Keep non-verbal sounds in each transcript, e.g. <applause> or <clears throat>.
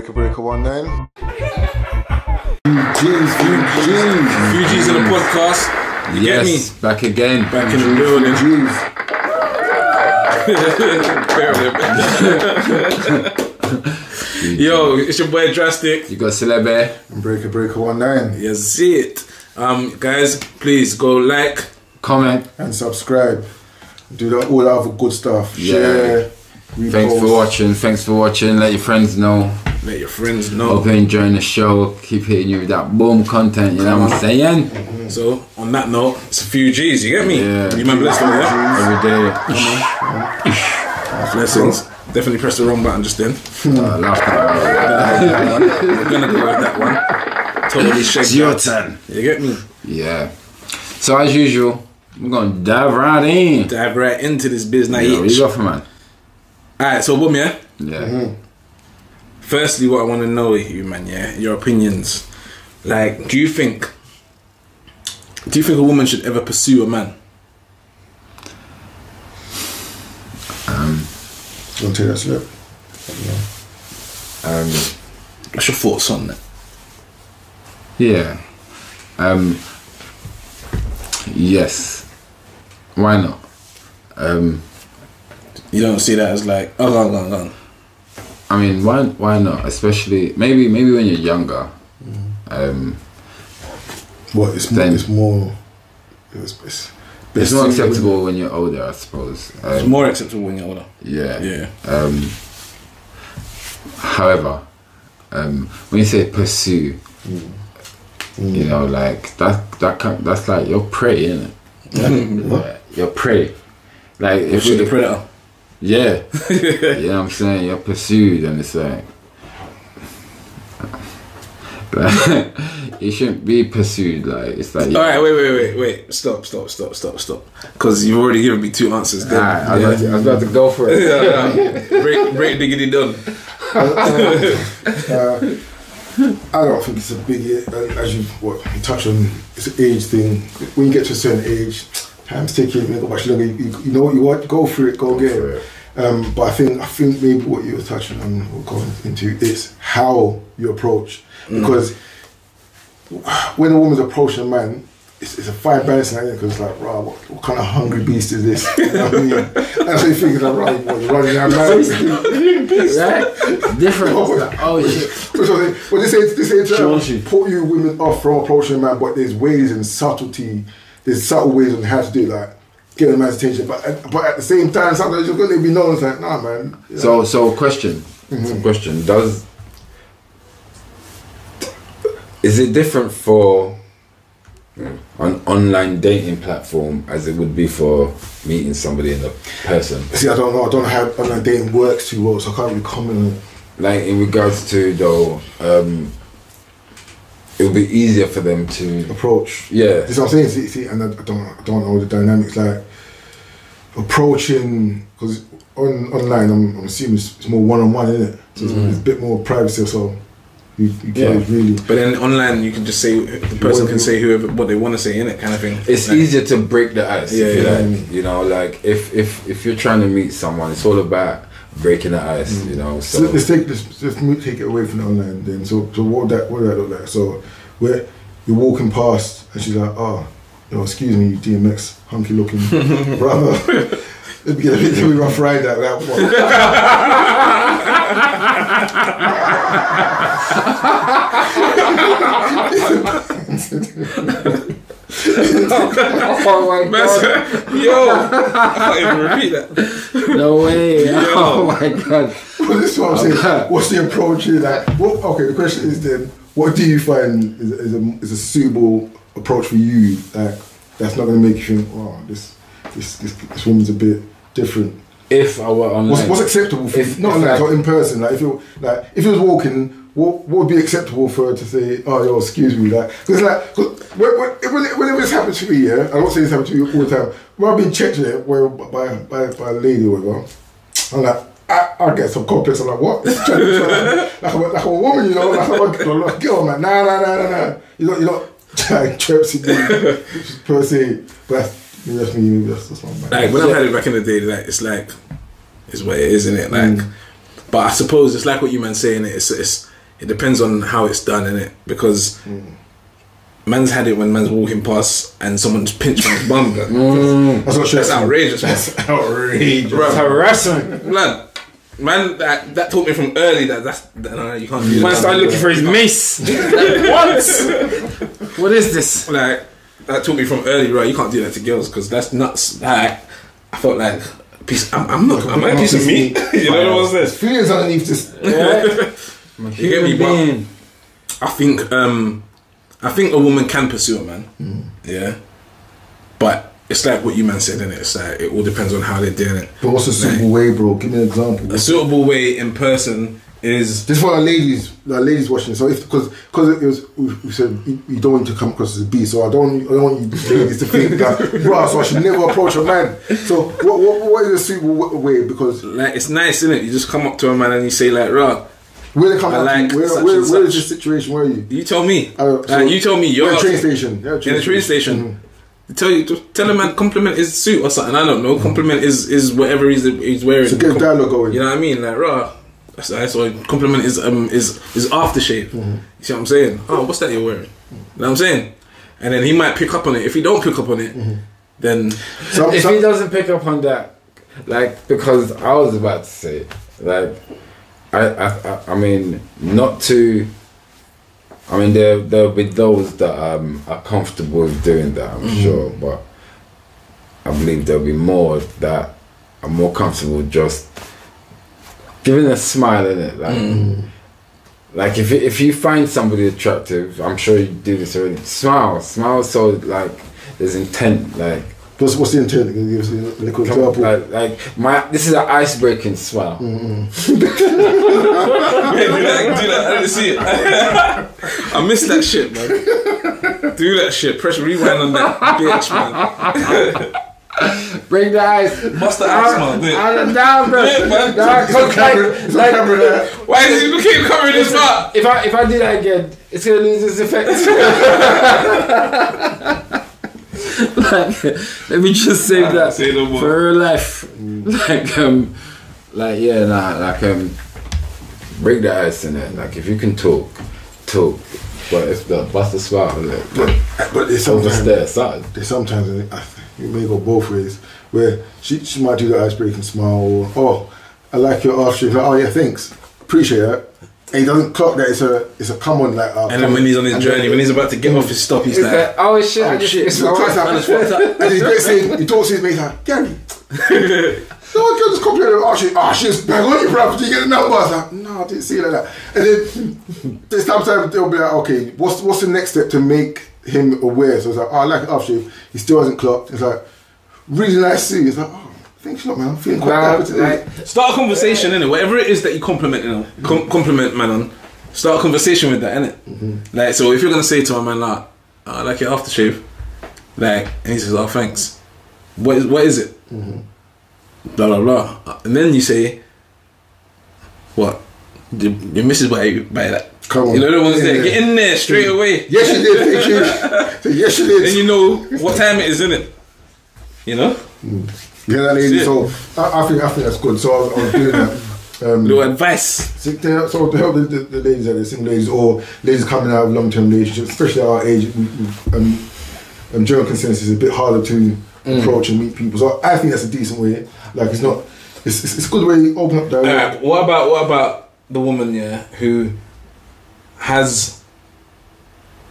Breaker Breaker one nine. Jeez, jeez. Few G's in the podcast. You Yes, get me? back again. Back in the building. Jeez. <laughs> Yo, it's your boy Drastic. You got Celebe. And Breaker Breaker one nine. You see it. Um, guys, please go like. Comment. And subscribe. Do the, all that other good stuff. Yeah. Share. Repost. Thanks for watching. Thanks for watching. Let your friends know. Let your friends know. Hope you're enjoying the show. Keep hitting you with that boom content. You know what I'm saying? So, on that note, it's a few G's. You get me? Yeah. You remember this one, yeah? Every day. Blessings. Definitely pressed the wrong button just then. Uh, last time. We're gonna go with that one. Totally shake It's your turn. You get me? Yeah. So as usual, we're gonna dive right in. Dive right into this business. Yeah, what you got for man? Alright, so boom, yeah. Yeah. Firstly, what I want to know, you man, yeah, your opinions. Like, do you think, do you think a woman should ever pursue a man? Um, Don't take that slip. Um, What's your thoughts on that? yeah. Um, yes. Why not? Um, You don't see that as like, oh, gone, gone, gone. I mean, why why not? Especially maybe maybe when you're younger. Um, What? It's, Then- it's more. It's, it's, it's more acceptable when you're older, I suppose. It's Um, more acceptable when you're older. yeah. Yeah. Um, however, um, when you say pursue, you know, like that that kind, that's like your prey, isn't it? <laughs> Yeah, your prey. Like if If you're the if- predator. Yeah. <laughs> yeah, I'm saying? You're pursued and it's like, but <laughs> it shouldn't be pursued. Like it's like All right, wait, wait, wait, wait. Stop, stop, stop, stop, stop. Because you've already given me two answers. Then. Alright, I, was about to, I was about to go for it. yeah, yeah. break, break, diggity done. uh, I don't think it's a big uh, as you what you touch on. It's an age thing. When you get to a certain age, time's ticking. You, much longer. You, you know what you want. Go for it. Go get for it. Um, but I think I think maybe what you were touching on or going into is how you approach because when a woman's approaching a man. It's, it's a fine balance because it's like, right, what, what kind of hungry beast is this? You know what I mean? <laughs> That's what you think, like, right, what, you're running out man. right? Different. It's like, oh shit. <laughs> So they, well, they say they say to Sure, she- put you women off from approaching a man, but there's ways and subtlety. There's subtle ways on how to do like get a man's attention. But at, but at the same time, sometimes you're going to be known as like, nah, man. you know. So so question. So question. Does is it different for an online dating platform as it would be for meeting somebody in the person? see, I don't know. I don't know how online dating works too well, so I can't really comment on it. like in regards to though um it would be easier for them to Approach. yeah That's what I'm saying. See, see, and I, I don't, I don't know the dynamics like approaching because on online, I'm, I'm assuming it's, it's more one on one, isn't it? So it's, it's mm. a bit more privacy, so you, you Yeah. can't really. But then online, you can just say the person can say whoever what they want to say in it, kind of thing. it's Like, easier to break the ice Yeah, if you yeah. like you know like if if if you're trying to meet someone it's all about breaking the ice mm. you know So so let's take let's just move, take it away from the online then. So so what would that what would that look like? So where you're walking past and she's like, oh, you know, excuse me, you DMX hunky looking <laughs> brother. Let me get a bit let me rough ride that that one. <laughs> <laughs> oh my That's- Yo, I can't even repeat that. no way oh my god Well, this is what I'm saying. What's the approach here? Like, what, okay, the question is then, what do you find is, is, a, is a suitable approach for you? Like, that's not going to make you think, oh, this, this, this, this woman's a bit different. if I were online What's, what's acceptable for If- you? Not if like, I- so in person. Like, if you like, if you was walking, what, what would be acceptable for her to say? Oh, yo, excuse me, like, because like, cause when, when, when, whenever this happens to me, yeah, I don't say this happens to me all the time. When I've been checked yeah, where by by by a lady or whatever, I'm like. I, I get some complex. I'm like, what? This trying to <laughs> like, a, like a woman, you know, like a, like a girl. I'm like, nah, nah, nah, nah, nah. You don't, you <laughs> traps me per se. But that's, maybe that's me. Maybe that's, my. Like when I've had it back in the day, like it's like, it's what it is, isn't it? Like, Mm. but I suppose it's like what you man saying. It's it's it depends on how it's done, innit? Because man's had it when man's walking past and someone's pinched man's bum. blood. <laughs> Mm. That's not That's outrageous. man. That's outrageous. Bro, Harassment. man, man, that that taught me from early that that's that, no, you can't do that. Man that. started looking for his mace. <laughs> what? What is this? like that taught me from early, right? You can't do that to girls because that's nuts. Like I felt like a piece. I'm, I'm not. I'm a piece of meat. <laughs> you know what I'm saying? Feelings underneath this. Yeah. You get me, Human bro? being. I think um I think a woman can pursue a man. Mm. Yeah. But it's like what you man said, innit? It's like it all depends on how they're doing it. But what's a suitable way, bro? Give me an example. A suitable way in person is This is for our ladies, our ladies watching. So if because because it was we, we said you, you don't want to come across as a beast, so I don't I don't want you <laughs> ladies to think that bro. So I should never approach a man. So what what, what is a suitable way? Because like it's nice, isn't it? You just come up to a man and you say like, "Rah, where they come I out, like where such where, and where is such. this situation? Where are you? you tell me." Uh, so- like, you tell me you're We're at a train station. Yeah, train in a train station. Tell you, tell a man compliment his suit or something. I don't know. Compliment is is whatever he's he's wearing. So get a dialogue going. You know what I mean? Like, raw. That's, that's why compliment is um is is aftershave. Mm-hmm. You see what I'm saying? Oh, what's that you're wearing? You know what I'm saying? And then he might pick up on it. If he don't pick up on it, Mm-hmm. then So, If so- he doesn't pick up on that, like because I was about to say, like, I I I, mean not to. I mean there there'll be those that um, are comfortable with doing that. I'm sure, but I believe there'll be more that are more comfortable just giving a smile in it, like. Like if you- if you find somebody attractive, I'm sure you do this already. Smile, smile. So like there's intent. Like what's, what's the intent? Can you give us a little Come on, example? like, like my this is an ice breaking smile. Mm-hmm. <laughs> Yeah, do that, do that. I didn't see it. <laughs> I missed that shit, man. Do that shit. Press rewind on that bitch, man. <laughs> Break the ice. Bust the ice, man. Do it. Out and down, bro. Yeah, man. Nah, It's on camera. It's on like, camera there. Why is he keep covering his mouth? if I if I do that again, it's gonna lose its effect. <laughs> like, let me just save that Say no more. for real life. Like um, like yeah, nah, like um, break the ice in it. Like if you can talk, talk. But if the bust a smile, like, But but there's sometimes there, there's sometimes and I think it may go both ways where she she might do the ice breaking smile or oh I like your after like oh yeah thanks appreciate that he doesn't clock that it's a it's a come on like uh, And then when he's on his journey, then- when he's about to get off his stop, he's like, like, oh shit, oh, shit. missed So my it's like- wife. man, it's fucked up. and he's gets saying he talks to his mate like Gary no one can just complain oh shit, oh she's bang on you bro did you get the number I was like no I didn't see it like that and then this time time they'll be like okay what's what's the next step to make him aware so it's like oh I like it after he still hasn't clocked it's like really nice to see you. it's like oh thanks a lot man I'm feeling quite happy today Start a conversation, innit? Whatever it is that you compliment, you know, com- compliment man on, start a conversation with that, innit? Mm-hmm. Like, so if you're gonna say to a man, like, oh, I like your aftershave, like, and he says, oh, thanks. What is what is it? Mm-hmm. Blah blah blah, and then you say, what? Your your missus by buy that. Come on. You know the ones Get there. Get in there straight mm-hmm. away. yes you did thank you <laughs> yes you Then you know what time it is, innit? You know, mm. Yeah that lady That's so I, I think I think that's good so I was, I was doing that um, little advice. So to help, so to help the, the, the ladies out there, single ladies or ladies coming out of long term relationships, especially at our age, we- we- um, um, general consensus is a bit harder to approach and meet people. So I think that's a decent way. Like it's not, it's it's, it's a good way to open up. Alright, what about what about the woman, yeah, who has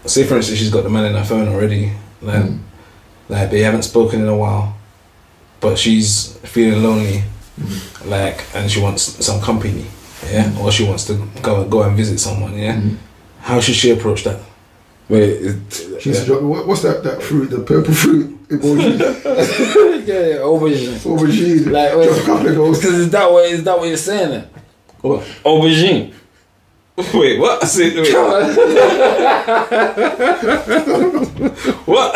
say for instance she's got the man in her phone already, like Mm. like they haven't spoken in a while, but she's feeling lonely, like and she wants some company, yeah, or she wants to go go and visit someone, yeah. Mm. How should she approach that? wait, it, She used to what's that that fruit, the purple fruit emoji, <laughs> yeah, yeah, aubergine. aubergine. Like, Drop a couple of those. is that what is that what you're saying? Then? What? Aubergine. <laughs> Wait, what? I <laughs> said, wait, what?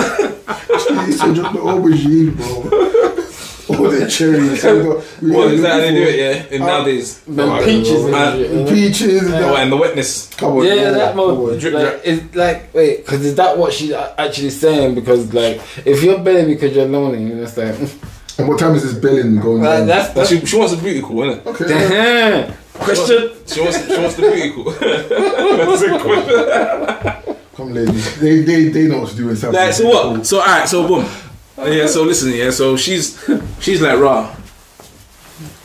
She used to drop the aubergine, bro. Or the cherries. So we got- we What is that how they do it? Yeah, in Uh, nowadays. Man, I don't peaches know. and Uh, shit, for you know? Peaches and Oh, and the wetness. Come on, Yeah, come that on, mode. Drip, like, drip. Is like wait, because is that what she's actually saying? Because like, if you're belly because you're lonely, you know, it's like, <laughs> And what time is this belling going like on? that's But that's she, she wants a beauty call, innit? Okay. damn. Question. She wants, she wants the booty call. <laughs> Come, ladies. They, they, they know what to do in South like, so what? So alright, so boom. Oh, yeah, so listen, yeah. So she's she's like, raw.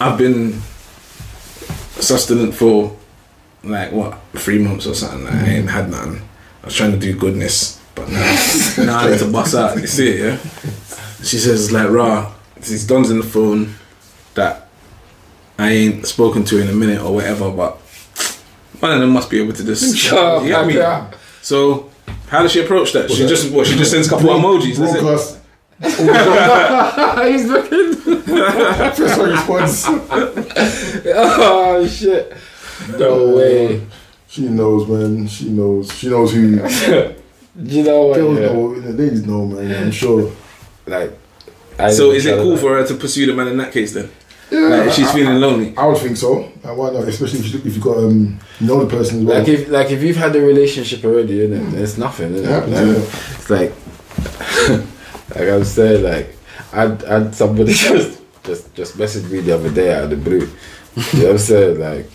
I've been sustenance for like what three months or something. Like, I ain't had nothing. I was trying to do goodness, but now <laughs> now I need to bust out. You see it, yeah. She says like, rah. These dons in the phone that I ain't spoken to in a minute or whatever, but one of them must be able to just. <laughs> Shut you get up, me? yeah. So how does she approach that? She just what? She just sends a couple of emojis. Broadcast. He's looking. First one response. Oh shit. No way. She knows, man. She knows. She knows who. <laughs> You know what? Girls yeah. know. The ladies know, man. I'm sure. Like. I So is it cool her for her to pursue the man in that case then? Yeah, Like if she's I- feeling lonely. I would think so. Like, why not? Especially if you if you got um you know the person as well. Like if like if you've had a relationship already, innit? It's nothing, innit? It happens, Like, yeah. It's like <laughs> like I was saying, like I'd I'd somebody <laughs> just just just messaged me the other day out of the blue. you know what I'm saying? Like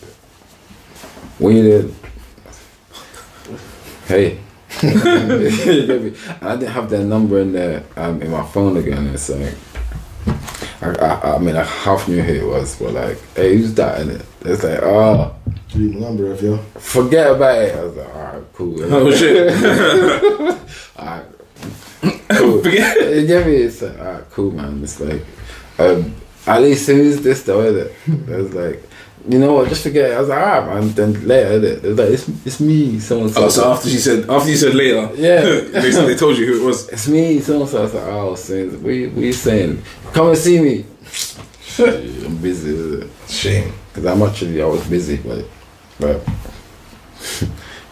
when you did Hey. <laughs> You get me? And I didn't have their number in there um, in my phone again. It's like I, I, I mean, I half knew who it was, but like, hey, who's that? In it? It's like, oh, Leave number if you. forget about it. I was like, alright, cool. Oh shit. <laughs> alright, cool. <laughs> Get me? It's like, alright, cool, man. It's like, um, at least who's this though? Is it? It's like, you know what? Just forget. it. I was like, alright, man. Then later, innit? It's like, it's, it's me, so and Oh, so after she said, after you said later, Yeah. <laughs> they, they told you who it was. It's me, so and so. I was like, oh, since we we saying, come and see me. I'm busy, is it? Shame. Because I'm actually I was busy, but but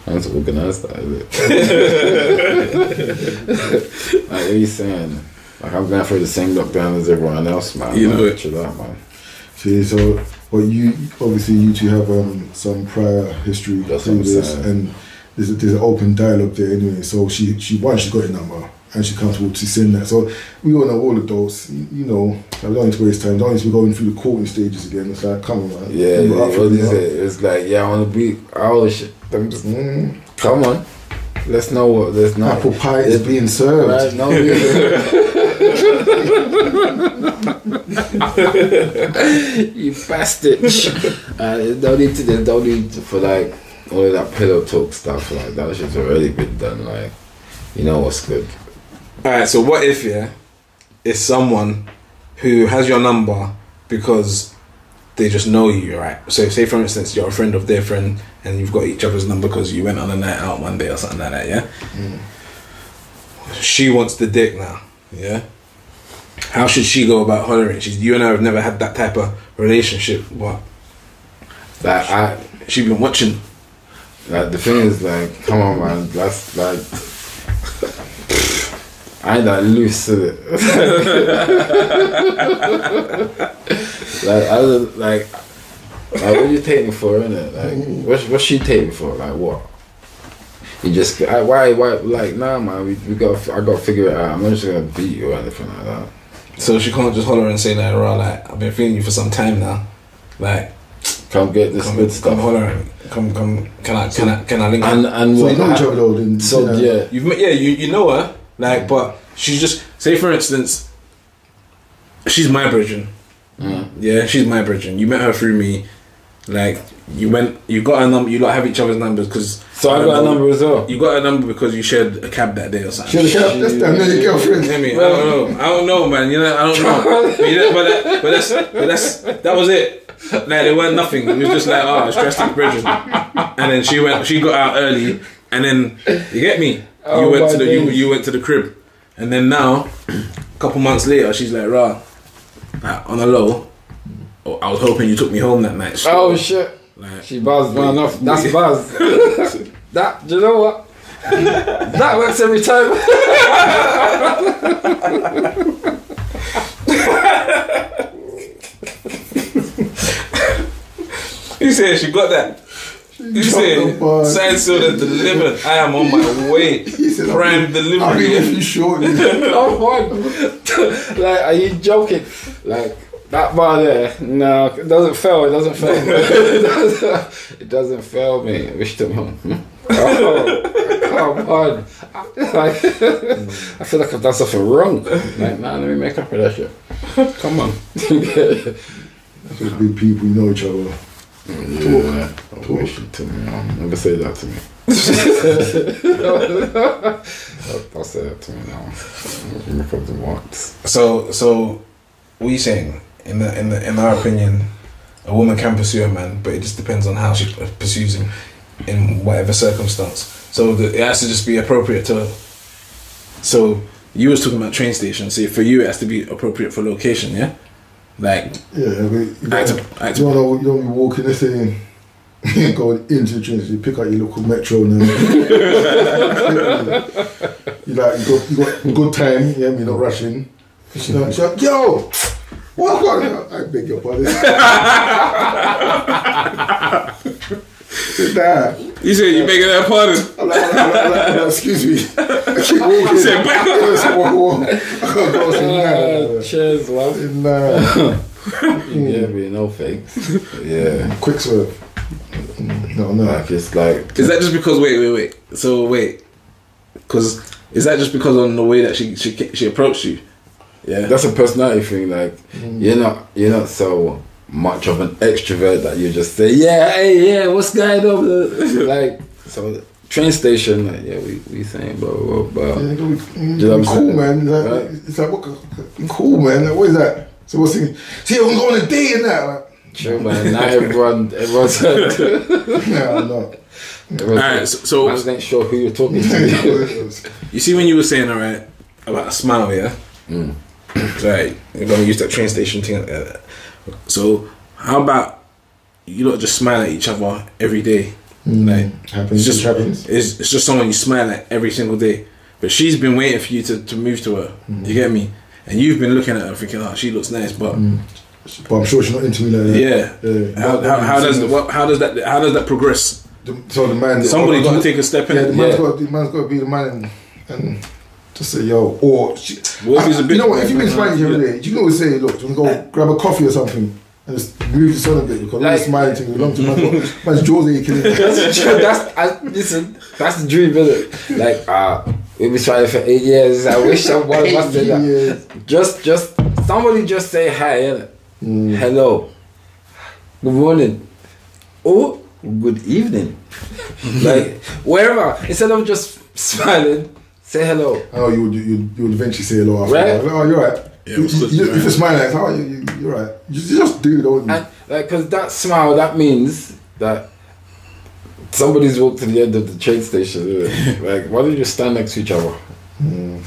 Was organized that, is it? <laughs> like what are you saying? Like I'm going through the same lockdown as everyone else, man. Know it. Chill out, man. See, so well, you obviously you two have um, some prior history That's through what I'm this, saying. and there's there's an open dialogue there anyway. So she she one she got your number and she comfortable to send that. So we all know all adults, you, you know, we don't need to waste time. Don't need to be going through the courting stages again. It's like, come on, man. Yeah, yeah got up for it, is it? It's like, yeah, I want to be. Oh shit! I'm just, know? come on, let's know what. Mm, know. apple pie is being served. Right, no, <laughs> you bastard! uh, there's no need to. There's no need for like all of that pillow talk stuff. Like that shit's already been done. Like, you know what's good? Alright, so what if, yeah, it's someone who has your number because they just know you, right? So, say for instance, you're a friend of their friend and you've got each other's number because you went on a night out one day or something like that, yeah? Mm. She wants the dick now, yeah? How should she go about hollering? She's, you and I have never had that type of relationship, but Like I, she been watching. like the thing is, like, come on, man. That's like. I ain't that loose in it. like I was like, like what you taking for, innit? Like what what she taking me for? Like what? You just I, why why like nah man we, we got I got to figure it out. I'm not just gonna beat you or anything like that. So she can't just holler and say like, "Rah, like I've been feeling you for some time now, like Come get this come, good come stuff. holler come come, can I can I can I link?" up? And and So what you know each other though. Then, So you know, yeah, You've met, yeah, you you know her, like, but she's just say for instance, she's my virgin. Mm. Yeah, she's my virgin. You met her through me, like you went, you got a number. You lot have each other's numbers because. So I got a number as well. You got a number because you shared a cab that day or something. She had a cat. That's damn near your girlfriend. I mean, I don't know. I don't know, man. You know, I don't know. <laughs> But, you know, but, that, but that's but that's that was it. Like there weren't nothing. It was just like, oh, it's drastic bridging. And then she went. She got out early, and then you get me. Oh, you went to the you, you went to the crib, and then now, a couple months later, she's like, rah, like, on a low. oh, I was hoping you took me home that night. Oh shit. Like, She buzzed man off. That's <laughs> buzz. that do you know what? that works every time. you said she got that. You dropped the bar. said signed, sealed, and delivered. I am on my way. <laughs> He said, I'll Prime be- I'll be delivery. with you shortly. <laughs> oh <laughs> like, are you joking? Like, that bar there, no, it doesn't fail. It doesn't fail. it, doesn't, it doesn't fail me. I wish them home. Oh, come on. Like, I feel like I've done something wrong. Like, nah, let me make up for that shit. Come on. Those big people, you know each other. Yeah, wish it to me. Never say that to me. Don't say that to me now. Up the marks. So, so, what are you saying? In the, in the, in our opinion, a woman can pursue a man, but it just depends on how she pursues him, in whatever circumstance. So the, it has to just be appropriate to. So you was talking about train station. See, for you, it has to be appropriate for location. Yeah, like Yeah, but you I had don't, to- I had you don't you don't be walking this thing. You <laughs> go into you pick out your local metro and then <laughs> you like you got, you got good time, yeah, you're not rushing. Like, she's like yo, what? <laughs> I beg your pardon. Nah. you said you making that <laughs> like, excuse me. I keep <laughs> walking. said, "Back up." I walk, walk. <laughs> I gotta go. I said, nah, Cheers, love. nah, nah. Yeah, be no fakes. Yeah. Quick swerve. No, no. Like it's like Is that just because? Wait, wait, wait. So wait, because is that just because on the way that she she she approached you? Yeah. that's a personality thing. Like mm. you're not you're not so much of an extrovert that you just say yeah hey yeah what's going on <laughs> like so train station like yeah we we saying blah blah blah. Yeah, blah. you You know what I'm cool, saying? man. Like, Right. It's like, what, cool, man. Like, what is that? So what's thinking? See, I'm going on a date and that. Like, Chill, man. Now everyone everyone's <laughs> <laughs> nah, I'm not. everyone's Alright, so, so I ain't sure who you're talking to. you see when you were saying alright about a smile, yeah. Right, you're gonna use that train station thing. Uh, so how about you not just smile at each other every day? Mm. Like Happens, it's just happens. It's, it's just someone you smile at every single day. But she's been waiting for you to, to move to her. Mm. You get me? And you've been looking at her thinking, oh, she looks nice, but mm. But I'm sure she's not into me like that. yeah. Yeah. How, how, how does the, what, how does that how does that progress? The- so the man. Somebody got to take a step in. Yeah, the man's Yeah. got. The man's got to be the man and, and just say yo. Or she, What if he's a I- bit- You know what? If you've been smiling Yeah. every day, you can always say, look, do you want to go grab a coffee or something? And just move the sun a bit because Like- like, smiling to long to man's, <laughs> man's jaws aching. <laughs> that's that's I, listen. That's the dream, isn't it? Like uh, we've been trying for eight years. I wish someone <laughs> Eight must say that. Just, just somebody just say hi, innit? Mm. Hello, good morning, or good evening. like wherever, instead of just smiling, say hello. Oh, you would, you, you would eventually say hello after. Right. Like, oh, you're right. Yeah, you, of course, you, you're if you're right. smiling, like, oh, you, you, you're right. You, you just do, don't you? And like, cause that smile, that means that somebody's walked to the end of the train station. <laughs> like, why don't you stand next to each other? Mm.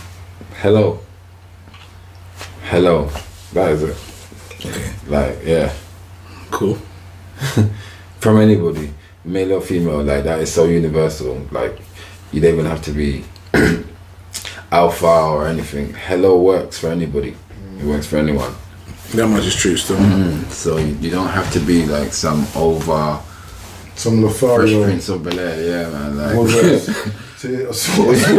Hello. Hello. That is it. Okay, Like, yeah. cool. <laughs> From anybody, male or female, like that is so universal. Like, you don't even have to be <clears throat> alpha or anything. Hello works for anybody. It works for anyone. That much is true still. Mm-hmm. So you, you don't have to be like some over Some Fresh Lothario. Prince of Bel Air, yeah, man. Like, What was <laughs> that? See, I saw, I saw,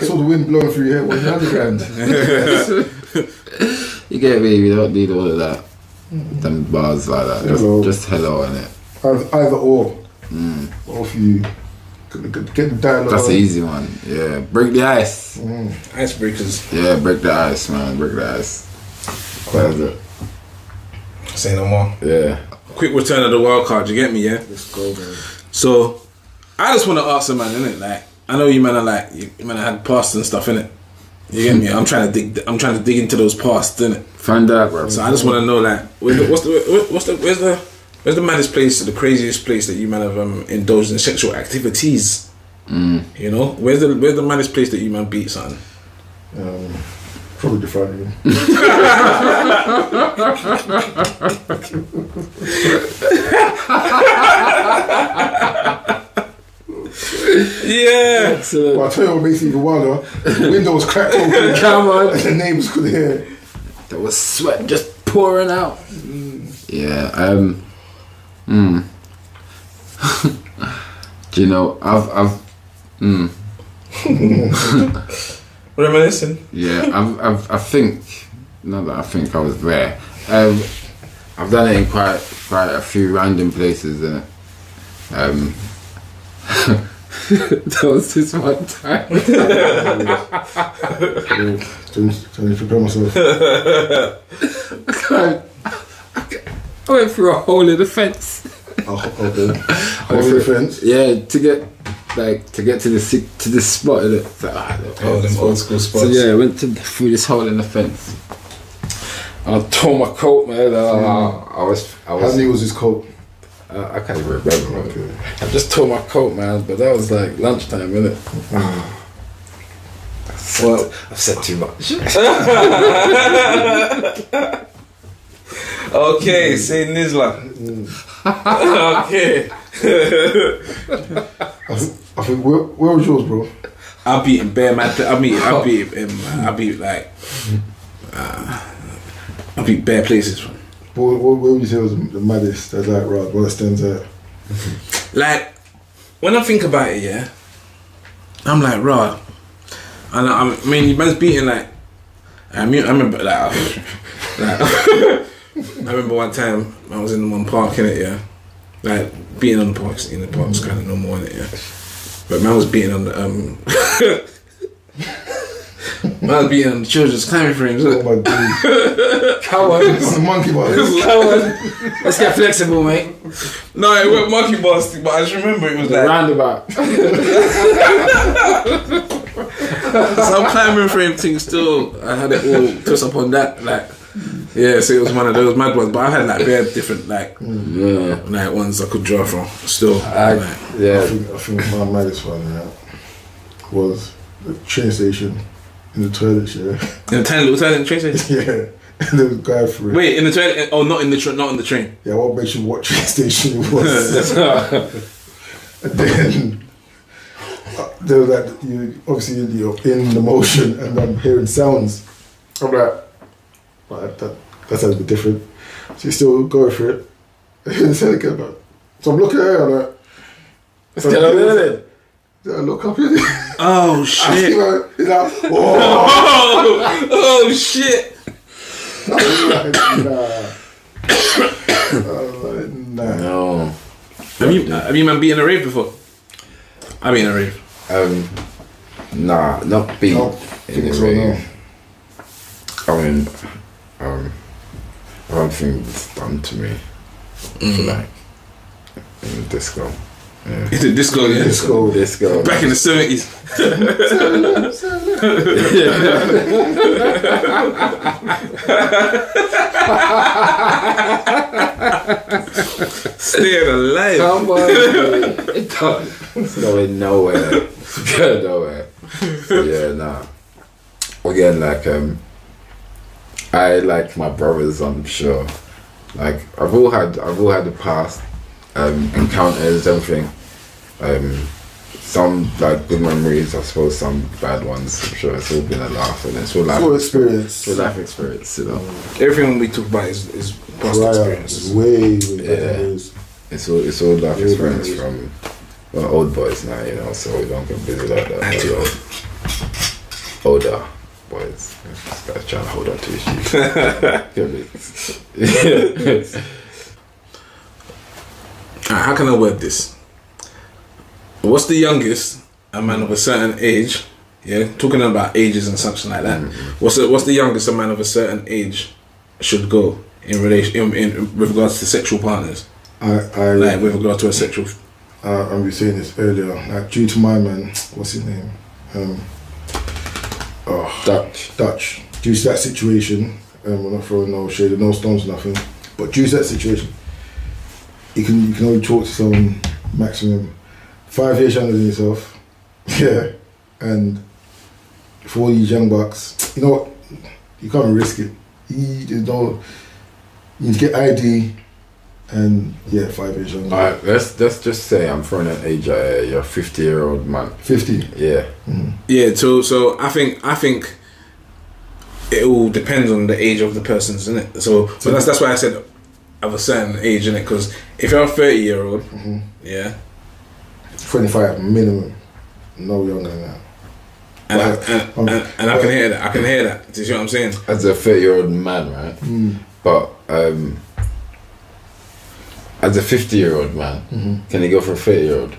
I saw the wind blowing through your hair. What's your underground? <laughs> you get me? You don't need all of that. Them bars like that. Just Hello. just hello in it. Either, either or. Mm. Or if you get, get, get the dialogue. That's the easy one. Yeah, break the ice. Mm. Icebreakers. Yeah, break the ice, man. Break the ice. That's. Say no more. Yeah. Quick return of the wild card. You get me? Yeah. Let's go, man. So, I just want to ask a man, innit? Like, I know you man are like, you man had past and stuff, innit? You get me? I'm trying to dig. I'm trying to dig into those past, innit? Find out, bro. So I just want to know, like, where's the, what's the what's the where's the where's the maddest place, the craziest place that you man have um, indulged in sexual activities? You know, where's the where's the maddest place that you man beat something? Um, probably the front room. Yeah. Excellent. But I'll tell you what makes it even wilder. The window was cracked open. <laughs> Come on. And the neighbours could hear. There was sweat just pouring out. Yeah. Um. Mm. <laughs> Do you know? I've I've. Mm, <laughs> Reminiscing. yeah. I've, I've I think. Not that I think I was there. Um, I've done it in quite quite a few random places, innit? Um, <laughs> that was just one time. Trying to prepare myself. I went through a hole in the fence. Oh, okay. <laughs> The fence. Yeah, to get like to get to the to this spot. So, ah, Oh, them old school spots. So yeah, I went to through this hole in the fence. I tore my coat, man. Uh, I was, I How was, was his coat? uh, I can't even remember. Okay. I just tore my coat, man. But that was like lunchtime, innit? well, <sighs> I've said too much. <laughs> <laughs> Okay, say Nizla. <laughs> okay. I think, I think where, where was yours, bro? I beat him bare man. I beat I beat him. I beat like uh, I beat bare places. What, what, where would you say was the maddest? That's like, right, that stands out. <laughs> Like when I think about it, yeah, I'm like raw, and I, I mean, you man's beating like. I mean, I remember like, like <laughs> I remember one time I was in one park in it, yeah, like beating on the parks in the parks kind of normal in it, yeah. But man was beating on the um. <laughs> man was beating on the children's climbing frames. Oh my god. <laughs> Come on, on the monkey bars. come on. Let's get flexible, mate. No, it went monkey bars, but I just remember it was like Roundabout. <laughs> some climbing frame thing. Still, I had it all twist up on that. Like, yeah, so it was one of those mad ones. But I had like bare different like Yeah. like ones I could draw from. Still, I, like, I yeah. think, I think my maddest one yeah, was the train station in the toilet, yeah. in the tiny little toilet in the train station. yeah. <laughs> And there was a guy for it. Wait, in the toilet? Oh, not in the tra- not in the train. Yeah, what makes you what <laughs> train station it was? <laughs> and then uh, there was that you obviously you're in the motion and I'm hearing sounds. I'm like, right, that that sounds a bit different. So you still go for it. And <laughs> then say it so I'm looking at her, I'm like, Let's get on there then. then I look up at it. Oh <laughs> You shit! know, He's like, <laughs> whoa. oh, oh shit! I'm like, nah. I'm like, nah. No. Have you have you man been in a rave before? I've been in a rave. Um, nah, not beat No, in think the so, ring. I mean, um, I don't think it's done to me. Mm. Like in the disco. Yeah. Is it disco? Yeah. Disco. Disco. Back in the seventies. Staying alive. Come on, man. it. It's going nowhere. It's going nowhere. So, yeah, nah. Again, like um, I like my brothers. I'm sure. Like I've all had, I've all had the past um, encounters, everything. Um, some like good memories, I suppose. Some bad ones. I'm sure it's all been a laugh, and it's all life, Full experience. it's all life experience. You know, Everything we talk about is, is past Right, experiences. Way, way Yeah. better it's all it's all life Yeah, experience yeah. from well, old boys now. You know, so we don't get busy like that. Too but, old. older boys. This guy's trying to hold on to his shoes. <laughs> <laughs> How can I word this? What's the youngest a man of a certain age? Yeah, talking about ages and something like that. What's the What's the youngest a man of a certain age should go in relation in, in with regards to sexual partners? I, I, Like with regard to a sexual. uh, I was saying this earlier. Like, due to my man, what's his name? Um, oh, Dutch. Dutch. Due to that situation, um, we're not throwing no shade, no stones, nothing. But due to that situation, you can you can only talk to someone maximum five years younger than yourself. <laughs> Yeah, and for all these young bucks, you know what? You can't risk it. You. You need to get ID, and yeah, five years younger. Alright, let's let's just say I'm throwing an age at uh, you're a 50 year old man. Fifty. Yeah. Yeah, so so I think I think it all depends on the age of the person, isn't it? So, so that's that's why I said of a certain age, in it? Because if you're a thirty year old, yeah, 25 minimum, no younger than that. and, I, Right. and, and, and I can hear that, I can hear that. Do you see what I'm saying? As a 30 year old man, right? But um, as a fifty-year-old man, mm-hmm. can you go for a thirty-year-old?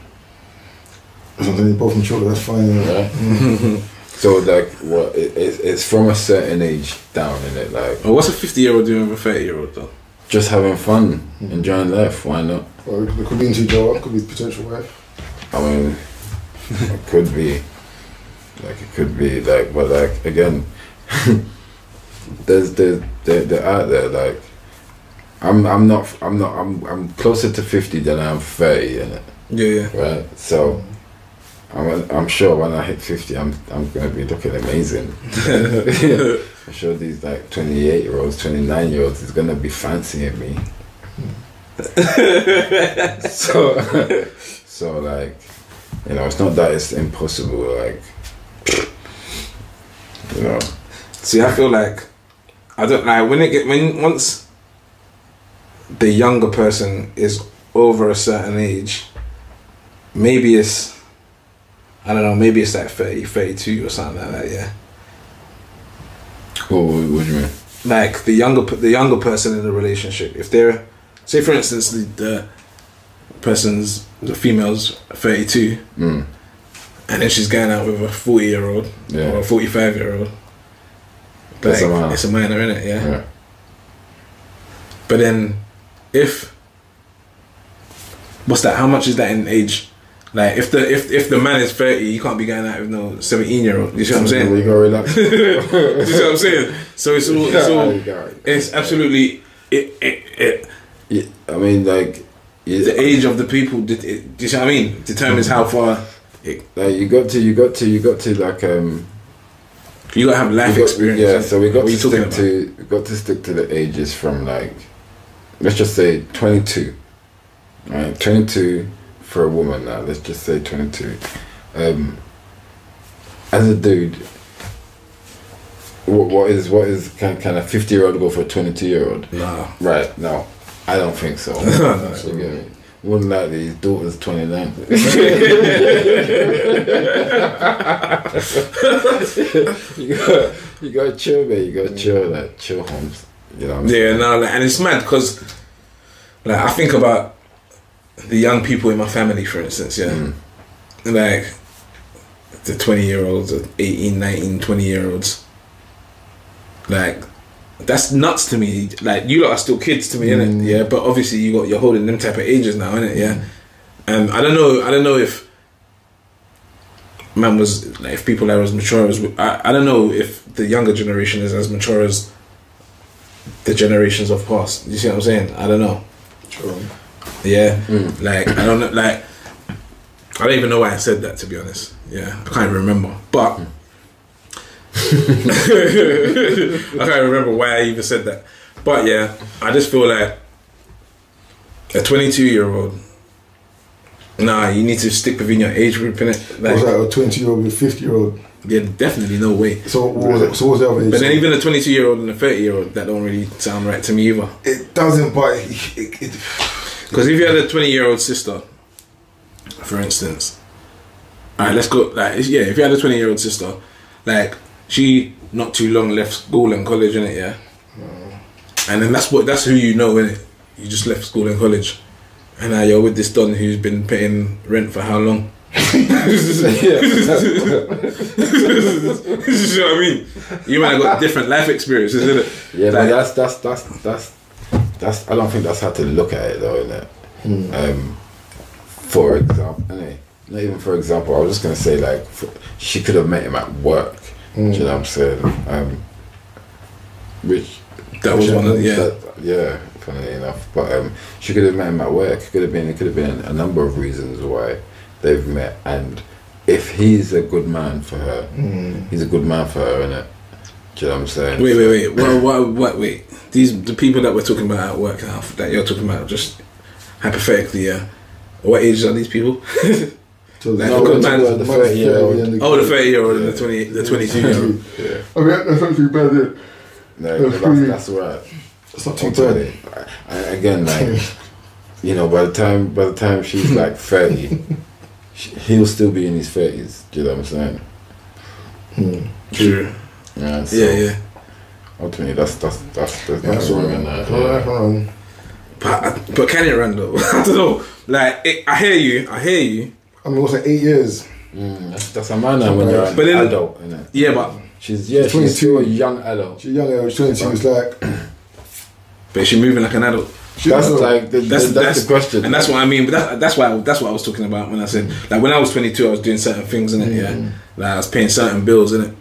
Something you both mature, that's fine. Yeah. Right. Mm-hmm. <laughs> so like, what? It, it's, it's from a certain age down, in it? Like Well, what's a 50 year old doing with a 30 year old though? just having fun, mm-hmm. enjoying life. Why not? Well, it could be into Joe, could be potential wife. I mean, it could be, like it could be like, but like again, <laughs> there's the they're, they're out there. Like, I'm I'm not I'm not I'm I'm closer to fifty than I am thirty in it, Yeah, yeah. right? So. I'm, I'm sure when I hit 50, I'm, I'm going to be looking amazing. <laughs> I'm sure these like 28 year olds, 29 year olds is going to be fancying me. <laughs> so, <laughs> so like, you know, it's not that it's impossible. Like, you know, See, I feel like I don't like when it get when once the younger person is over a certain age, maybe it's I don't know, maybe it's like 30, 32 or something like that. Yeah, what, what, what do you mean? like the younger the younger person in the relationship, if they're say for instance the, the person's the female's thirty two Mm, and then she's going out with a forty year old or a forty five year old. That's a minor. It's a minor, in it? Yeah. yeah. But then, if what's that? How much is that in age? Like, if the if if the man is thirty, you can't be going out with no seventeen year old. You see what I'm saying? You gotta relax. <laughs> you see what I'm saying? So it's all it's all it's absolutely it it, it Yeah, I mean, like, the age of the people. Did it, do you see what I mean? Determines how far. It, like you got to, you got to, you got to like um. you gotta have life got- experience. Yeah, so we got to stick to we got to stick to the ages from like let's just say twenty two. Right, twenty two for a woman now. Let's just say twenty two. Um, as a dude, what, what is what is can can a fifty year old go for a twenty two year old? Nah. Right, no, I don't think so. No. <laughs> You get me? More than likely, his daughter's 29. <laughs> <laughs> you got you got to chill, man. You got to chill, like chill homes. You know what I'm Yeah, no, like, and it's mad because, like, I think about the young people in my family, for instance, yeah, Mm. like the 20 year olds, or 18, 19, 20 year olds. Like, that's nuts to me. Like, you lot are still kids to me, innit? Mm. Yeah, but obviously you got you're holding them type of ages now, innit? Yeah, and I don't know, I don't know if man was like if people are as mature as I, I don't know if the younger generation is as mature as the generations of past. You see what I'm saying? I don't know. Sure. Yeah, Mm. like I don't know. Like I don't even know why I said that. To be honest, yeah, I can't even remember. But <laughs> I can't remember why I even said that. But yeah, I just feel like a 22 year old. Nah, you need to stick within your age group, innit? was Like, that a 20 year old with 50 year old? yeah, definitely no way. So what was, it, so was the other age? But then even a 22 year old and a 30 year old, that don't really sound right to me either. it doesn't, but it, it, it, Because if you had a 20 year old sister, for instance, alright, let's go. Like, yeah, if you had a 20 year old sister, like, she not too long left school and college, innit, yeah? Mm. And then that's what that's who you know, innit? You just left school and college. And now you're with this Don who's been paying rent for how long? <laughs> <laughs> you see what I mean? You might have got different life experiences, isn't it? Yeah, but Like- that's that's that's that's that's. I don't think that's how to look at it, though, innit? Um, for example, innit? not even for example. I was just gonna say like for, she could have met him at work. Do you know what I'm saying? Um, which That was one of yeah. that- yeah, funnily enough. But um, she could have met him at work. It could have been. It could have been a number of reasons why they've met. And if he's a good man for her, he's a good man for her, innit? Do you know what I'm saying? Wait, wait, wait. What, what, what, wait. These the people that we're talking about at work now, that you're talking about, just hypothetically, yeah. What ages are these people? <laughs> so Like, no, a good it's man- the- the the 30-year-old. oh, the thirty year old and the twenty, the twenty two year old. Yeah. I mean, that's not too bad. Yeah. No, that's, that's right. It's not too I'm bad. telling you. I- I- Again, like <laughs> you know, by the time by the time she's like <laughs> thirty, sh- he'll still be in his thirties. Do you know what I'm saying? True. Yeah. So, Yeah, yeah. ultimately that's that's that's there's Yeah, that's nothing all wrong in that. All right, yeah. all right. But but can it run though? <laughs> I don't know. Like it, I hear you, I hear you. I mean, what's like eight years? Mm, that's, that's a man when you're an But then- adult, innit? Yeah, but She's yeah, She's she's, still a 22. young adult. She's young, age, 22. It's like, but she moving like an adult. she's That's like the, That's, that's, that's, the question, and that's what I mean. But that, that's why that's what I was talking about when I said like when I was 22, I was doing certain things in it. Yeah, like I was paying certain bills in it.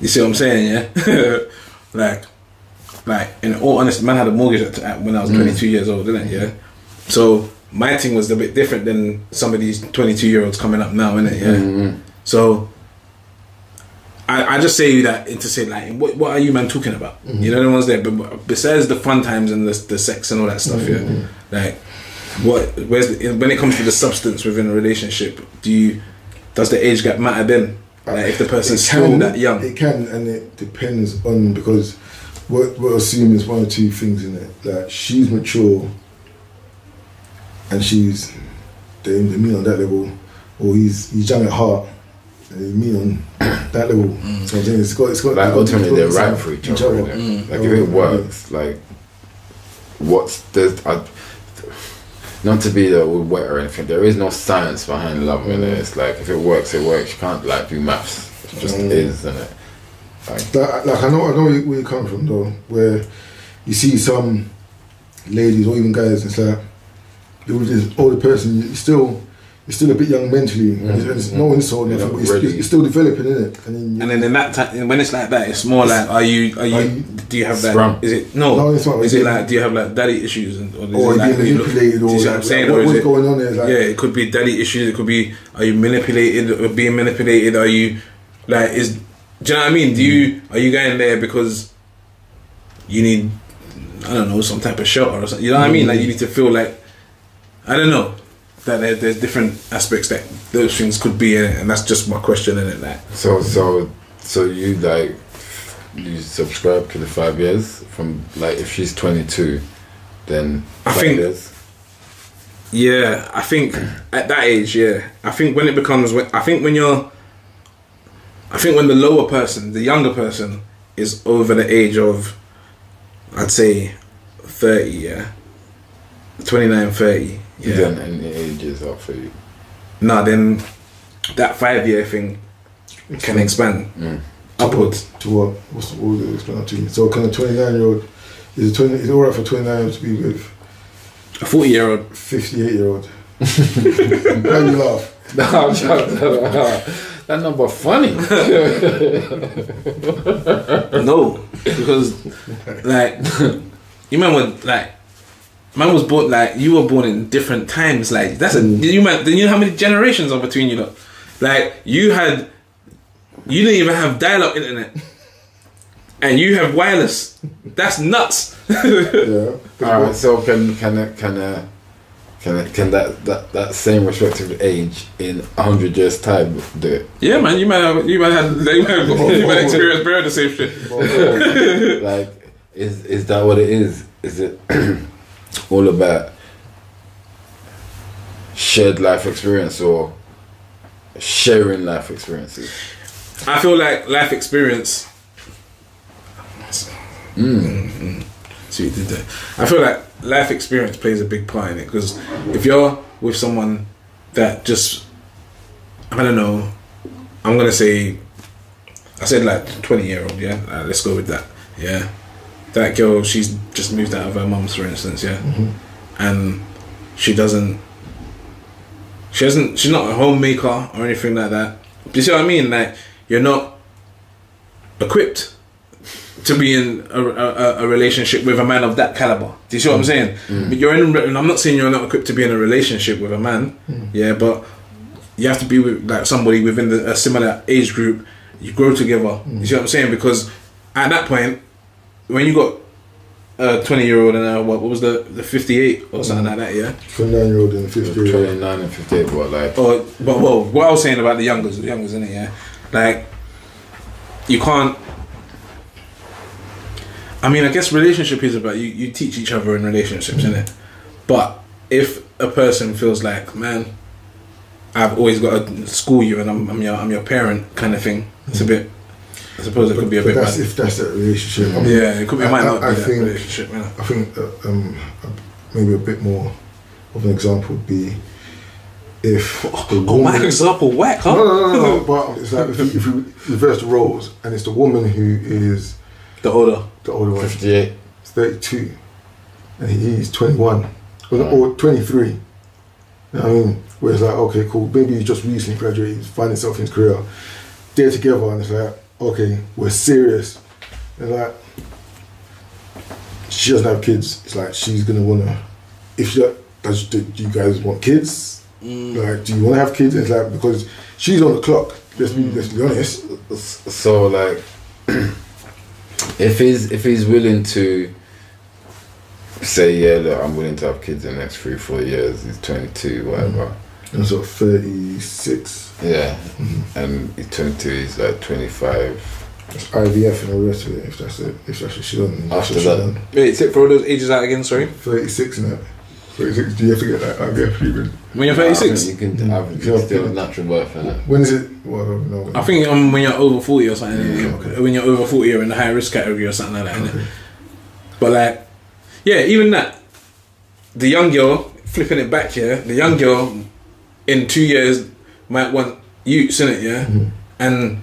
You see what I'm saying? Yeah, <laughs> like like in all honesty, man had a mortgage at, at when I was 22 years old, didn't it? Yeah, so my thing was a bit different than some of these 22 year olds coming up now, innit? Yeah, Mhm. so. I, I just say that to say like what, what are you man talking about? You know the ones there, but besides the fun times and the, the sex and all that stuff, yeah. Mm-hmm. Like what where's the, when it comes to the substance within a relationship, do you does the age gap matter then? Like if the person's It still can- that young, It can, and it depends on because what we're assuming is one or two things in it. Like she's mature, and she's they, they meet on that level, or he's he's young at heart, and they meet on that level. Mm. So I'm saying it's got it's got like ultimately they're right for each, other. innit? Like if it works, like what's there's I, not to be the wet or anything. There is no science behind love in it. It's like if it works, it works. You can't like do maths. It just Mm. is, isn't it? Like, like I know, I know where you- where you come from though, where you see some ladies or even guys, it's like you're with this older person, you- still, you're still a bit young mentally. And it's no insult, You're nothing, but you're, you're still developing in it. And then you, and then in that time when it's like that, it's more like are you are you, Are you- do you have that? Scrum. Is it no? No, it's not. Is it like do you have like daddy issues and or, is or it like, being you look- manipulated, or you see what I'm saying? what- or what's it, going on there? Like, yeah, it could be daddy issues. It could be are you manipulated or being manipulated? Are you like is do you know what I mean? Do you are you going there because you need I don't know some type of shelter or something? You know what I mean? Like you need to feel like I don't know that there, there's different aspects that those things could be in it, and that's just my question in it. Like So so so you like you subscribe to the five years from like if she's twenty two, then I five think- years. Yeah, I think at that age, yeah. I think when it becomes, I think when you're, I think when the lower person, the younger person, is over the age of, I'd say, 30, yeah. 29, 30, yeah. Then any ages up for you. Nah, then that five year thing can expand Mm. upwards. To what? What's the what would you explain that to me? So, kind of 29 year old, is it 20, is it alright for 29 year old to be with A 40 year old, 58 year old? Why <laughs> you laugh? <laughs> No, I'm joking. <laughs> that number funny. no, because, like, you remember, like, Man was born like you were born in different times. Like that's a you man. Then you know how many generations are between you. Lot? Like you had, you didn't even have dial-up internet, <laughs> and you have wireless. That's nuts. <laughs> Yeah. All right. So can can can uh, can can that, that that same respective age in a hundred years time do it? yeah, man. You might have you might have you might have, you might experience buried the same shit. <laughs> like is is that what it is? Is it <clears throat> all about shared life experience or sharing life experiences? I feel like life experience. Mm. See, what you did there. I feel like life experience plays a big part in it because if you're with someone that just, I don't know, I'm gonna say, I said like 20 year old, yeah. Uh, let's go with that, yeah. That girl, she's just moved out of her mum's, for instance, yeah, mm-hmm. and she doesn't. She doesn't. She's not a homemaker or anything like that. Do you see what I mean? Like you're not equipped to be in a, a, a relationship with a man of that caliber. Do you see what I'm mm. saying? Mm. But you're in. I'm not saying you're not equipped to be in a relationship with a man. Mm. Yeah, but you have to be with like somebody within the, a similar age group. You grow together. You see what I'm saying? Because at that point, when you got a 20 year old and a, what, what was the the 58 or something like that, yeah. 29 year old and 50 year old. Twenty nine and fifty eight, but like Or, but well, what I was saying about the youngers, the youngers, in it, yeah. Like, you can't. I mean, I guess relationship is about you. You teach each other in relationships, innit? But if a person feels like, man, I've always got to school you, and I'm, I'm your I'm your parent, kind of thing. It's a bit. I suppose it could be a But bit that's if that's that relationship. I mean, Yeah, it could be. It I- might I- not be I that think- relationship. You know? I think that, um, maybe a bit more of an example would be if the Oh, my woman. example, whack, huh? No, no, no, no. <laughs> But it's like if you, if you reverse the roles, and it's the woman who is The older. the older one. 58. He's 32, and he's 21 or, or 23. You know I mean? Where it's like, okay, cool. Maybe he's just recently graduated, he's finding himself in his career. They're together, and it's like, okay, we're serious. And like, she doesn't have kids. It's like she's gonna wanna. If she does, do you guys want kids? Mm. Like, do you want to have kids? And it's like because she's on the clock. Let's be, mm. let's be honest. So like, <clears throat> if he's if he's willing to say yeah, look, I'm willing to have kids in the next three four years. He's 22, whatever. And so 36. Yeah, and he turned 22. He's like 25. It's IVF and all the rest of it. If that's it, if that's what she done. That's After what she that. done. Wait, take throw those ages out again. Sorry. 36 and that. 36. Do you have to get that IVF treatment? When you're 36. think you can have Yeah. still natural birth in it. When is it? Well, I don't know. I think um, when you're over 40 or something, Yeah, okay. when you're over 40, you're in the high risk category or something like that. innit? But like, yeah, even that, the young girl, flipping it back here, the young girl in two years might want utes in it, yeah? Mm-hmm. And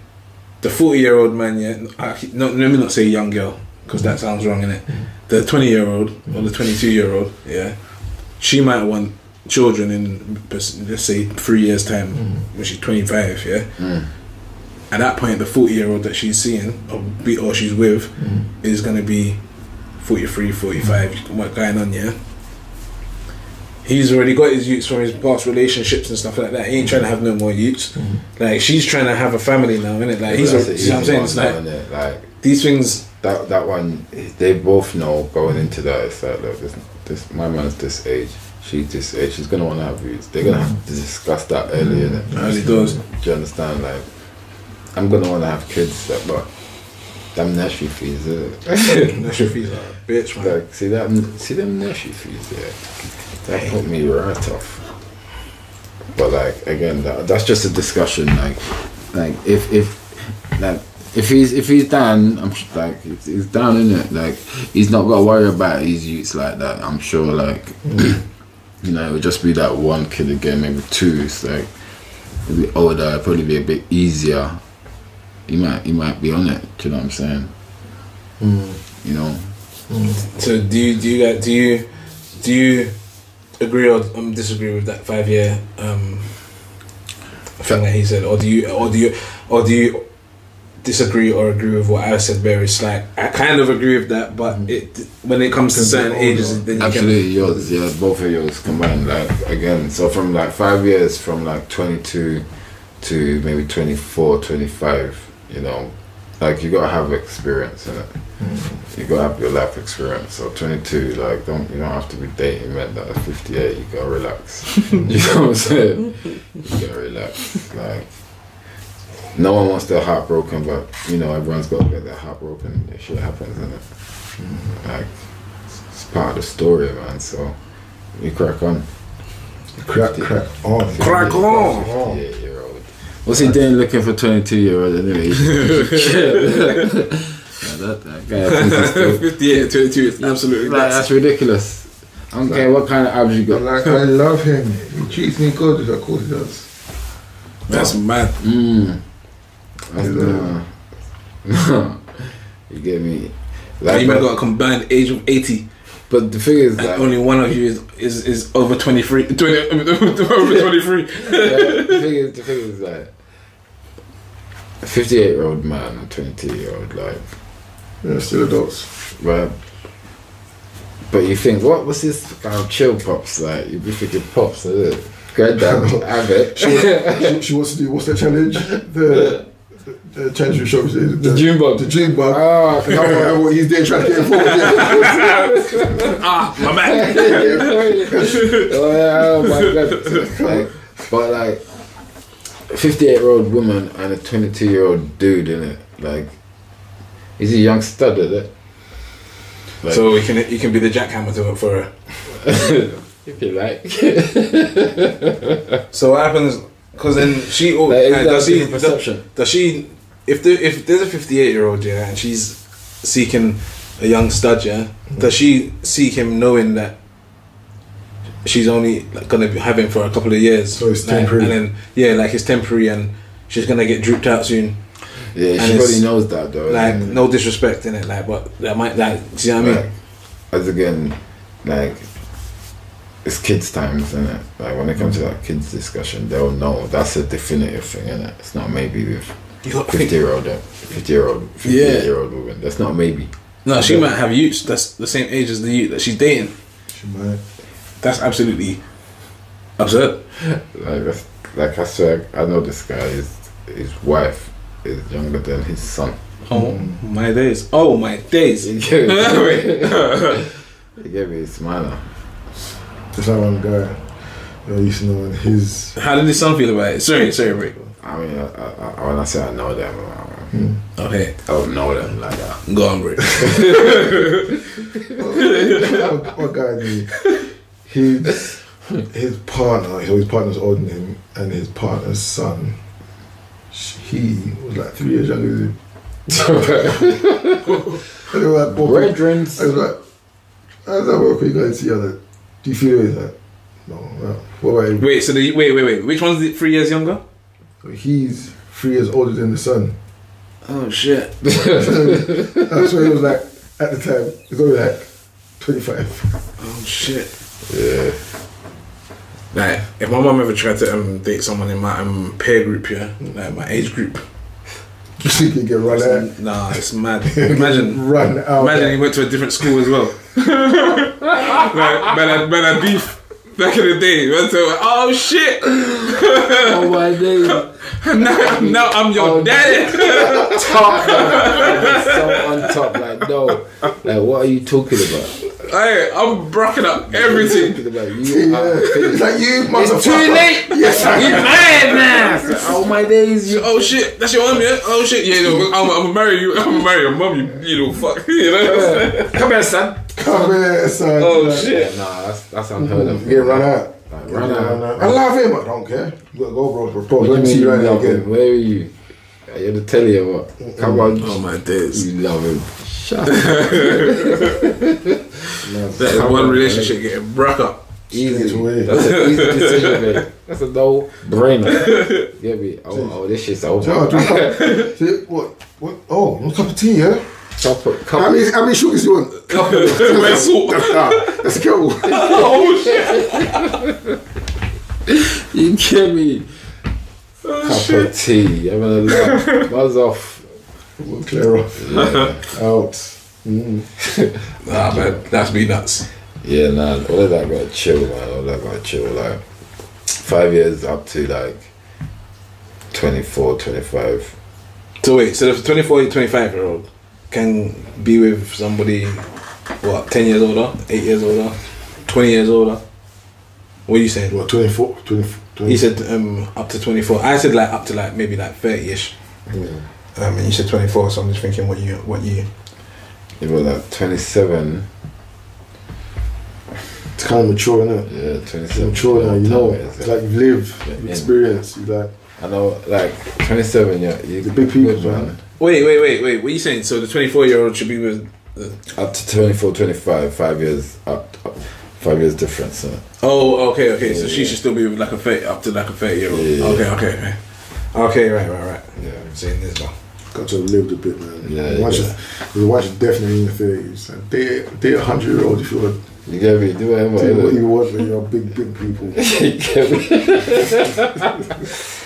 the 40 year old man, yeah, I, not, let me not say young girl, because that sounds wrong, in it. Mm-hmm. The 20 year old or the mm-hmm. 22 year old, yeah, she might want children in, let's say, three years' time when she's 25, yeah? Mm. at that point, the 40 year old that she's seeing or, be, or she's with is going to be 43, 45. What going on, yeah? He's already got his youths from his past relationships and stuff like that. He ain't trying to have no more youths. Mm-hmm. Like, she's trying to have a family now, innit? Like, he's, That's a, the see what I'm saying? It's like, like these things, that that one. They both know going into that. It's like look, this, this my man's this age. She's this age. She's gonna want to have youths. They're gonna have to discuss that early, mm. innit? early doors. Do you understand? Like, I'm gonna want to have kids, but them nursery fees, eh? <laughs> That's your fees are a bitch, man. like, see that, see them nursery fees, yeah, that put me right off. But like again, that, that's just a discussion. Like, like if if like if he's if he's down, I'm like he's he's down in it. Like he's not got to worry about his youths like that. I'm sure. Like mm. you know, it would just be that one kid again, maybe two. It's like a bit older, it'd probably be a bit easier. He might he might be on it. Do you know what I'm saying? You know. So do you do you do you do you agree or um, disagree with that five year um, thing that he said, or do you or do you or do you disagree or agree with what I said? Barry, it's like I kind of agree with that, but it when it comes to certain ages, then you Absolutely, yours, yeah, both of yours combined. Like again, so from like five years, from like 22 to maybe 24, 25, you know, like you gotta have experience in it. Mm. You gotta have your life experience. So 22, like don't you don't have to be dating men that are 58. You gotta relax. <laughs> you know what I'm saying? You gotta relax. Like no one wants their heart broken, but you know everyone's got to get their heart broken. If shit happens, in it. Mm. Like it's part of the story, man. So we crack on. Crack, crack on. Crack on. Yeah, year old. What's he doing looking for 22 year old anyway? <laughs> yeah, that, that guy thinks he's 58, 22 is absolutely like, nuts. that's ridiculous. I don't care what kind of abs you got. like, I love him. He treats me good. Of course he does. That's mad. Mm. That's the- <laughs> you get me? Like, Like, you might but, got a combined age of 80, but the thing is, and like, only one of you is is, is over 23. <laughs> 20, over 23. <laughs> yeah, the thing is, the thing is like, a 58 year old man and 22 year old, like, Yeah, still adults. right? But you think, what was this kind of chill pops like? You'd be thinking pops, is it? Granddad, <laughs> have it. she, she wants to do what's the challenge? The, the, the challenge we showed you. The, June bug. The June bug. Ah, Come on, what he's there trying to get involved. Yeah. <laughs> ah, my man. <laughs> oh, yeah, oh my god. Like, but like, a 58 year old woman and a 22 year old dude in it, like, he's a young stud, is it? Like, So you can you can be the jackhammer to it for her. <laughs> if you like. So what happens? Because then she, oh, Like, uh, does she, perception? does she, if there, if there's a 58 year old yeah, and she's seeking a young stud, yeah, does she seek him knowing that she's only like, gonna be have him for a couple of years? So it's like, temporary. and then yeah, like it's temporary, and she's gonna get drooped out soon. Yeah, And she already knows that though. Like no disrespect in it, like but that might like see what I mean? as again, like it's kids' times, isn't it? Like when it comes to that kids discussion, they'll know that's a definitive thing, isn't it? It's not maybe with You got fifty year uh, old, fifty year old, fifty Yeah. year old woman. That's not maybe. No, she might have youths that's the same age as the youth that she's dating. She might. That's absolutely absurd. Like that's, like I swear, I know this guy. His his wife is younger than his son. Oh my days. Oh my days. He gave me? <laughs> You get me? It's minor. Just like one guy I used to know, and his How did the son feel about it? Sorry, sorry, Rick. I mean, I, I, when I say I know them, I, hmm. Okay, I don't know them like that. go on, Rick. what, what guy knew his his partner, so his partner's older than him, and his partner's son. He was like three years younger than him. And <laughs> they were like, I was like, how does that work you guys see other? Do you feel it? Like, no. Well, what about him? Wait, so the wait, wait, wait. Which one's the three years younger? He's three years older than the son. Oh shit. <laughs> That's why he was like, at the time, he was only like 25. Oh shit. yeah, Like, if my mum ever tried to um, date someone in my um, peer group, yeah, like my age group, You think he get run out? nah, it's mad. <laughs> Imagine, Run out. imagine he went to a different school as well. Like, man, I, man, I beef back in the day. Man, so, oh shit! oh my days, <laughs> now, now I'm your Oh, daddy. <laughs> top, man. so on top, like no, like what are you talking about? Hey, I'm brocking up everything. <laughs> Talking about you uh, Yeah. are It's like you, It's too late. <laughs> Yes, I You mad man? Oh my days, you. Oh shit, that's your mom, yeah? Oh shit, yeah, no, I'm, I'm gonna marry you. I'm gonna marry your mom, you, you little fuck. <laughs> You know what Come here, son. Come here, son. Oh Like, shit. Yeah, nah, that's that's mm-hmm. unheard of. You get run out. Like, Run run out. out. I love him, I don't care. You gotta go, bro. bro. What Let do me see you you right you now him? again. Where are you? Are you the telly or what? Come mm-hmm. on, Oh my days. you love him. Shut up. That is one relationship getting broke up. Straight Easy. away. That's an easy <laughs> decision, man. That's a no brainer. <laughs> Get me? Oh, oh, this shit's So, over. I drink up. What? What? Oh, one cup of tea, yeah? Couple, How many, how many sugars you want? Where's salt? <laughs> Ah, That's cool. Oh shit. you get me? Oh Cup shit. of tea. Having a laugh. Buzz off. We'll clear off. Out. Mm. <laughs> Nah, man, that's me nuts. Yeah, nah. All of that got chill, man. All of that got chill. Like five years up to like 24, 25. So wait, so the 24, 25 year old can be with somebody, what, 10 years older, 8 years older, 20 years older? What are you saying? What, 24? 24 20, You said um, up to 24. I said like up to like maybe like 30 ish. Yeah. Um, and you said 24, so I'm just thinking what you, what you. You were like 27. It's kind of mature, innit? Yeah, It's 27. mature now, you know. Time is, It's like you've lived, Yeah, you've yeah. experienced. You like, I know, like 27, yeah. You The big people, good, man. Wait, wait, wait, wait. What are you saying? So the 24 year old should be with. Up to 24, 25, five years up, up five years difference. Uh, Oh, okay, okay. So Yeah, she yeah. should still be with like a 30, up to like a 30 year old. Yeah. Okay, okay, okay. Okay, right, right, right. yeah. I'm saying this now. Got to have lived a bit, man. Yeah, the watch yeah. is, the watch is definitely in the 30s. Like, date, date a 100 year old if you want. You get me? Do whatever. Do what innit? you want, man. You're big, big people. <laughs> you get me?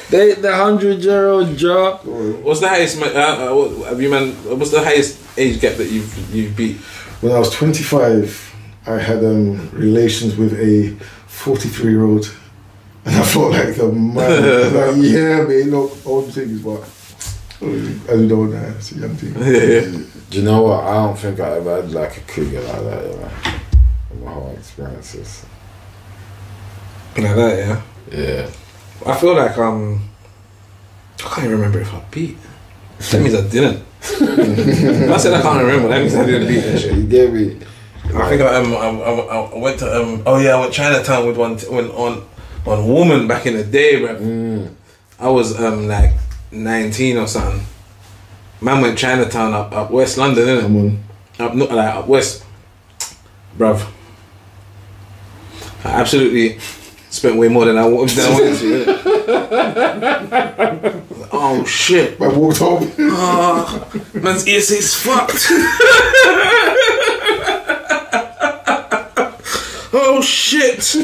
they, the 100 year old jaw. What's the highest? ma- Uh, uh, what, have you man? What's the highest age gap that you've you've beat? When I was 25, I had um, relations with a 43 year old. And I felt like the man. <laughs> Like, yeah, man, look, old things, but as you know now, it's a young thing. Do you know what? I don't think I ever had like a cougar like that, you know. In my whole experiences. Like that, yeah. Yeah. I feel like um, I can't even remember if I beat. That means I didn't. <laughs> I said I can't remember. That means I didn't beat that shit. You get me? I think I, um, I, I, I went to um, oh yeah, I went Chinatown with one t- went on on woman back in the day, bro. Mm. I was um like nineteen or something, Man went Chinatown up up West London, innit? Come on. Up not like up west, bruv. I absolutely spent way more than I wanted than I wanted to. innit? <laughs> oh shit! I walked home. Ah, man's ears is fucked. <laughs> oh shit!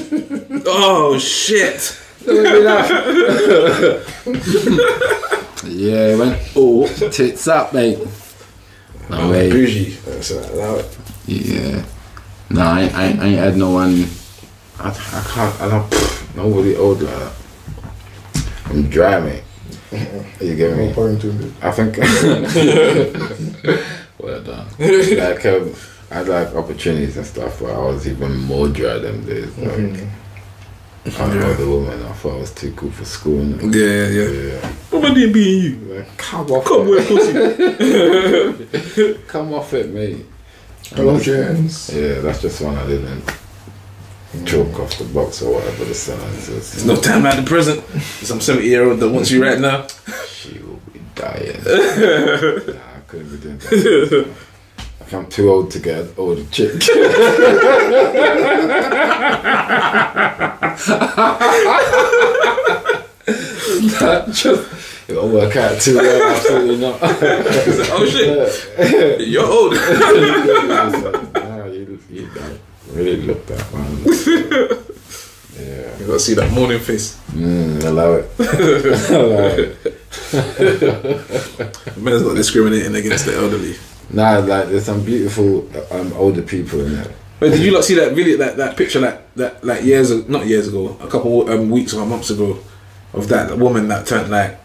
Oh shit! Yeah, it went Oh, tits up, mate. No way. bougie. That's allow. Yeah. No, I, I, I ain't had no one. I, I can't. I don't. Pff, nobody old like that. I'm dry, mate. You get me? Point to it. I think. <laughs> well done. Like um, I had like opportunities and stuff, but I was even more dry them days. Like I know the woman. I thought I was too cool for school. innit? Yeah, yeah. Yeah. What about they being you? Like, come off Come it. with pussy. <laughs> Come off it, mate. Hello, James. Yeah, that's just one I didn't choke off the box or whatever the sentence There's is. no time like the present. Some 70 year old that wants you right now. She will be dying. <laughs> nah, I couldn't be doing that. <laughs> Like, I'm too old to get an older chick. that just, it won't work out too well, absolutely not. <laughs> oh shit, <laughs> you're old. <laughs> nah, you, you really look that man. Yeah. You gotta see that morning face. Mm, I love it. I love it. Man's not discriminating against the elderly. Nah, like there's some beautiful um, older people in there. Wait, did you not see that video, that, that picture, like that, like years, not years ago, a couple um, weeks or months ago, of that woman that turned like,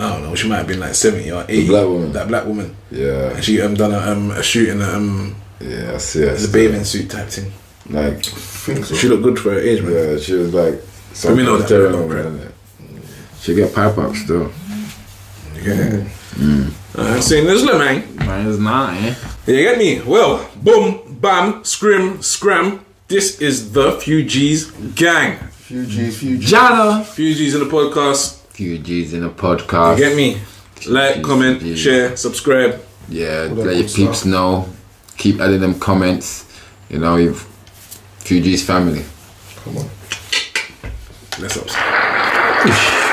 I don't know, she might have been like seventy or eighty. black woman. That black woman, Yeah, and she um done a um a shoot in um yeah, I see it. the bathing suit type thing. Like, so. She looked good for her age, man. yeah, she was like. Let me know that, vegetarian bro, woman. She get pipe up still. Yeah. Uh, saying this, man. Man, it's not, eh? You get me? Well, boom, bam, scrim, scram. This is the Few G's gang. Few G's, few G's. Jana! Few G's in the podcast. Few G's in a podcast. You get me? Like, G's, comment, G's. share, subscribe. Yeah, All let your peeps stuff. know. Keep adding them comments. You know, you've Few G's family. Let's up.